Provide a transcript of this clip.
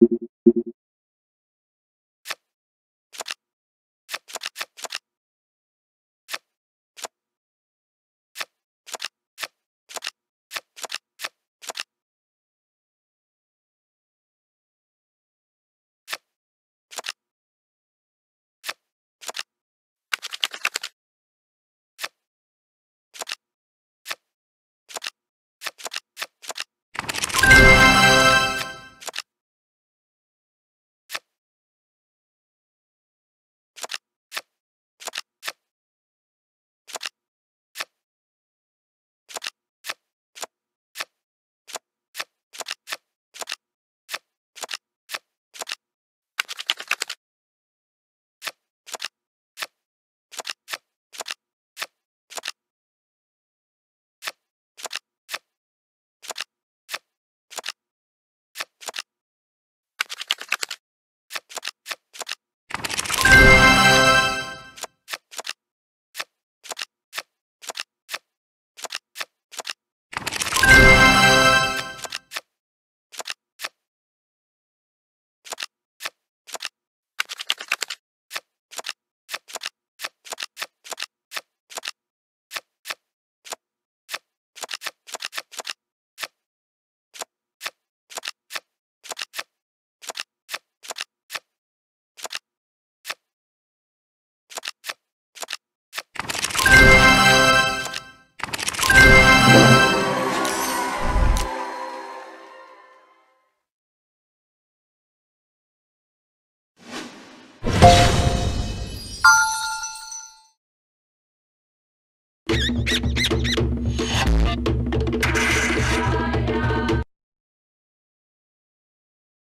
you Thank you.